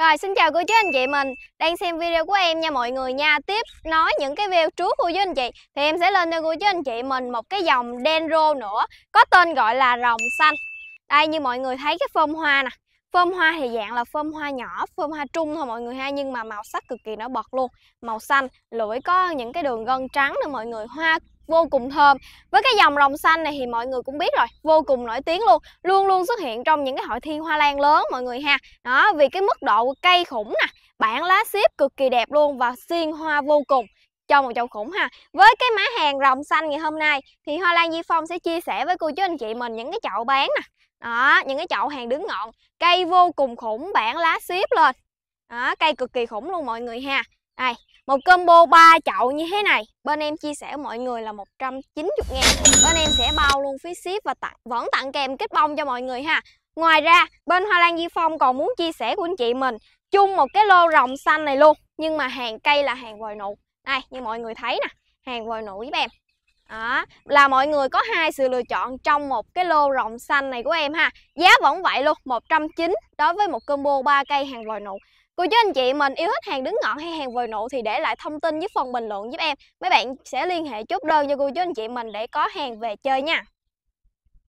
Rồi xin chào cô chú anh chị mình. Đang xem video của em nha mọi người nha. Tiếp nói những cái video trước cô chú anh chị Thì em sẽ lên cho cô chú anh chị mình một cái dòng Dendro nữa Có tên gọi là rồng xanh. Đây như mọi người thấy cái phơm hoa nè. Phơm hoa thì dạng là phơm hoa nhỏ, phơm hoa trung thôi mọi người ha Nhưng mà màu sắc cực kỳ nổi bật luôn. Màu xanh, lưỡi có những cái đường gân trắng nè mọi người Hoa vô cùng thơm. Với cái dòng rồng xanh này thì mọi người cũng biết rồi, vô cùng nổi tiếng luôn luôn luôn xuất hiện trong những cái hội thi hoa lan lớn mọi người ha. Đó, vì cái mức độ cây khủng nè bản lá xếp cực kỳ đẹp luôn và xiên hoa vô cùng cho một chậu khủng ha. Với cái má hàng rồng xanh ngày hôm nay thì hoa lan di phong sẽ chia sẻ với cô chú anh chị mình những cái chậu bán nè. Đó, những cái chậu hàng đứng ngọn, cây vô cùng khủng bản lá xếp lên. Đó, cây cực kỳ khủng luôn mọi người ha đây, một combo 3 chậu như thế này, Bên em chia sẻ mọi người là 190 ngàn. Bên em sẽ bao luôn phí ship và tặng, vẫn tặng kèm kết bông cho mọi người ha. Ngoài ra, bên Hoa Lan Di Phong còn muốn chia sẻ của anh chị mình Chung một cái lô rồng xanh này luôn, Nhưng mà hàng cây là hàng vòi nụ. Đây, như mọi người thấy nè, Hàng vòi nụ giúp em đó, là mọi người có hai sự lựa chọn trong một cái lô rộng xanh này của em ha Giá vẫn vậy luôn, 190 đối với một combo 3 cây hàng vòi nụ Cô chú anh chị mình yêu thích hàng đứng ngọn hay hàng vòi nụ thì để lại thông tin dưới phần bình luận giúp em. Mấy bạn sẽ liên hệ chốt đơn cho cô chú anh chị mình để có hàng về chơi nha.